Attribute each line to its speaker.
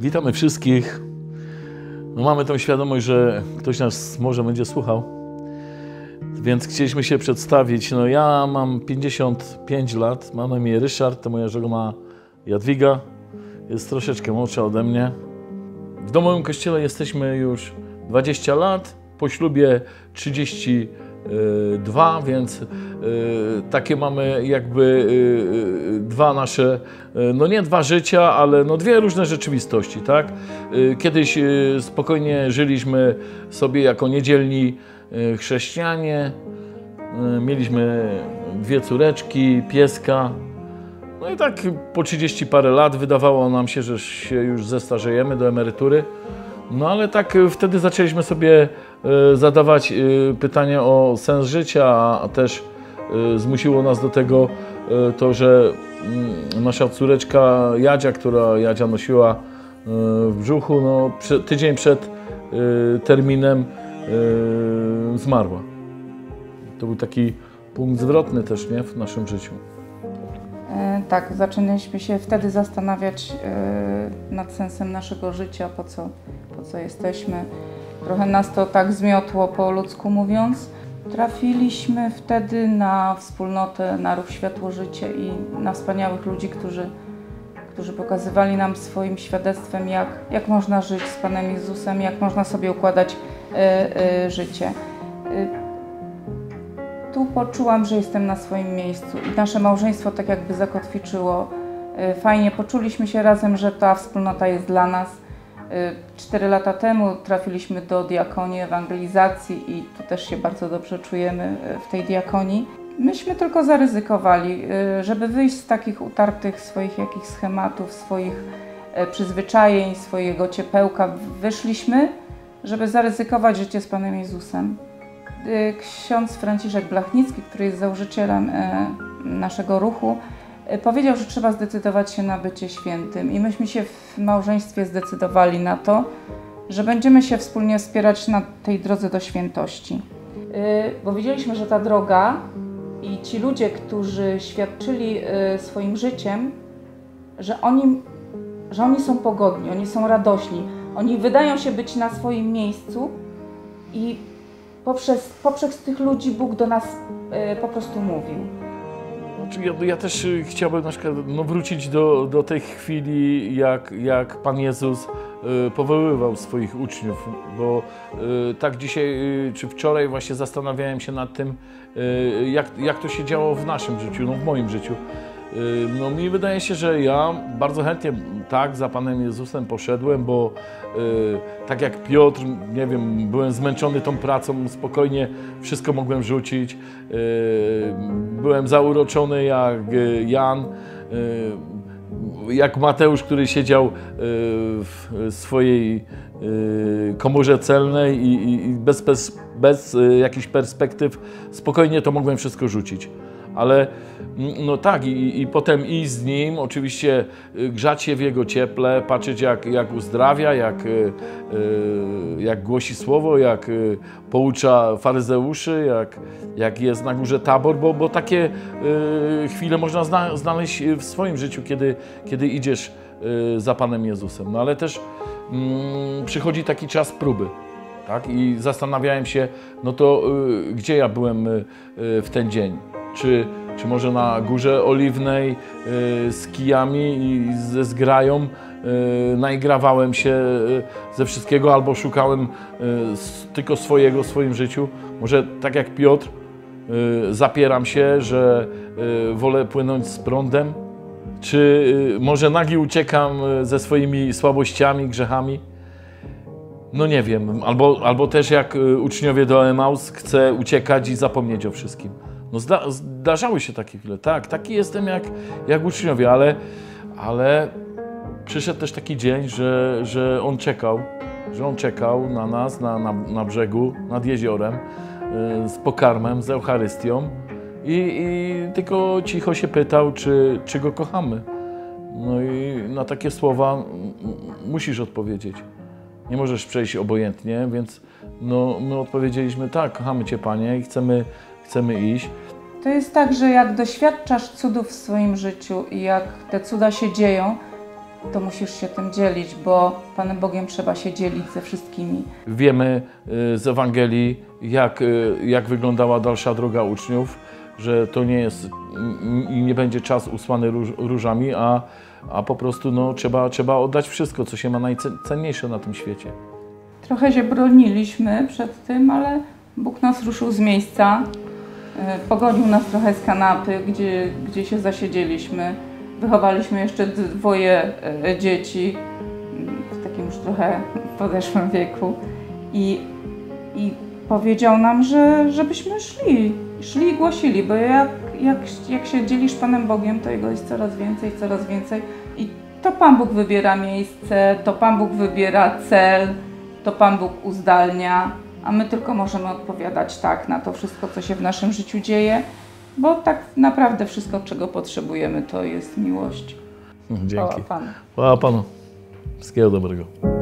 Speaker 1: Witamy wszystkich. No mamy tą świadomość, że ktoś nas może będzie słuchał, więc chcieliśmy się przedstawić. No ja mam 55 lat, mam na imię Ryszard, to moja żona Jadwiga, jest troszeczkę młodsza ode mnie. W domowym kościele jesteśmy już 20 lat, po ślubie 32, więc y, takie mamy jakby y, y, dwa nasze, y, no nie dwa życia, ale no dwie różne rzeczywistości, tak? Y, Kiedyś y, spokojnie żyliśmy sobie jako niedzielni y, chrześcijanie, Y, mieliśmy dwie córeczki, pieska, no i tak po 30 parę lat wydawało nam się, że się już zestarzejemy do emerytury. No ale tak y, wtedy zaczęliśmy sobie y, zadawać y, pytanie o sens życia, a też zmusiło nas do tego to, że mm, nasza córeczka Jadzia, która Jadzia nosiła w brzuchu, no, tydzień przed terminem zmarła. To był taki punkt zwrotny też nie, w naszym życiu.
Speaker 2: E, Tak, zaczęliśmy się wtedy zastanawiać e, nad sensem naszego życia, po co, co jesteśmy. Trochę nas to tak zmiotło po ludzku mówiąc. Trafiliśmy wtedy na wspólnotę, na ruch Światło Życie i na wspaniałych ludzi, którzy, którzy pokazywali nam swoim świadectwem, jak, jak można żyć z Panem Jezusem, jak można sobie układać e, e, życie. E, tu poczułam, że jestem na swoim miejscu i nasze małżeństwo tak jakby zakotwiczyło. Y, Fajnie poczuliśmy się razem, że ta wspólnota jest dla nas. Y, Cztery lata temu trafiliśmy do diakonii ewangelizacji i tu też się bardzo dobrze czujemy y, w tej diakonii. Myśmy tylko zaryzykowali, y, żeby wyjść z takich utartych swoich jakichś schematów, swoich y, przyzwyczajeń, swojego ciepełka. Wyszliśmy, żeby zaryzykować życie z Panem Jezusem. Ksiądz Franciszek Blachnicki, który jest założycielem e, naszego ruchu, e, powiedział, że trzeba zdecydować się na bycie świętym. I myśmy się w małżeństwie zdecydowali na to, że będziemy się wspólnie wspierać na tej drodze do świętości. Y, Bo wiedzieliśmy, że ta droga i ci ludzie, którzy świadczyli y, swoim życiem, że oni, że oni są pogodni, oni są radośni, oni wydają się być na swoim miejscu i poprzez, poprzez tych ludzi Bóg do nas e, po prostu mówił.
Speaker 1: Znaczy, ja, ja też y, chciałbym na przykład no, wrócić do, do tej chwili, jak, jak Pan Jezus y, powoływał swoich uczniów, bo y, tak dzisiaj czy wczoraj właśnie zastanawiałem się nad tym, jak, jak to się działo w naszym życiu, no w moim życiu. Y, No mi wydaje się, że ja bardzo chętnie tak za Panem Jezusem poszedłem, bo y, tak jak Piotr, nie wiem, byłem zmęczony tą pracą, spokojnie wszystko mogłem rzucić. Y, byłem zauroczony jak Jan, jak Mateusz, który siedział w swojej komorze celnej i, i, i bez, bez, bez y, jakichś perspektyw spokojnie to mogłem wszystko rzucić. Ale mm, no tak, i, i potem iść z nim, oczywiście y, grzać się w jego cieple, patrzeć jak, jak uzdrawia, jak, y, y, jak głosi słowo, jak y, poucza faryzeuszy, jak, jak jest na górze tabor, bo, bo takie y, chwile można zna, znaleźć w swoim życiu, kiedy, kiedy idziesz y, za Panem Jezusem. No ale też mm, przychodzi taki czas próby. Tak? I zastanawiałem się, no to y, gdzie ja byłem y, y, w ten dzień? Czy, czy może na Górze Oliwnej y, z kijami i ze zgrają y, naigrawałem się y, ze wszystkiego albo szukałem tylko swojego w swoim życiu? Może tak jak Piotr, zapieram się, że wolę płynąć z prądem? Czy y, może nagi uciekam y, ze swoimi słabościami, grzechami? No nie wiem, albo, albo też jak y, uczniowie do Emaus, chcę uciekać i zapomnieć o wszystkim. No zda, zdarzały się takie chwile, tak, taki jestem jak, jak uczniowie, ale, ale przyszedł też taki dzień, że, że on czekał, że on czekał na nas na, na, na brzegu, nad jeziorem, z pokarmem, z Eucharystią i, i tylko cicho się pytał, czy, czy go kochamy. No i na takie słowa musisz odpowiedzieć. Nie możesz przejść obojętnie, więc no, my odpowiedzieliśmy tak, kochamy Cię Panie i chcemy, chcemy iść.
Speaker 2: To jest tak, że jak doświadczasz cudów w swoim życiu i jak te cuda się dzieją, to musisz się tym dzielić, bo Panem Bogiem trzeba się dzielić ze wszystkimi.
Speaker 1: Wiemy y, z Ewangelii, jak, y, jak wyglądała dalsza droga uczniów, że to nie jest i- nie będzie czas usłany róż, różami, a, a po prostu no, trzeba, trzeba oddać wszystko, co się ma najcenniejsze na tym świecie.
Speaker 2: Trochę się broniliśmy przed tym, ale Bóg nas ruszył z miejsca. e, Pogonił nas trochę z kanapy, gdzie, gdzie się zasiedzieliśmy. Wychowaliśmy jeszcze dwoje e, dzieci w takim już trochę podeszłym wieku. I, i powiedział nam, że żebyśmy szli, szli i głosili, bo jak, jak, jak się dzielisz Panem Bogiem, to Jego jest coraz więcej, coraz więcej. I to Pan Bóg wybiera miejsce, to Pan Bóg wybiera cel, to Pan Bóg uzdalnia, a my tylko możemy odpowiadać tak na to wszystko, co się w naszym życiu dzieje, bo tak naprawdę wszystko, czego potrzebujemy, to jest miłość.
Speaker 1: Dzięki.
Speaker 2: Chwała Panu.
Speaker 1: Chwała Panu. Wszystkiego dobrego.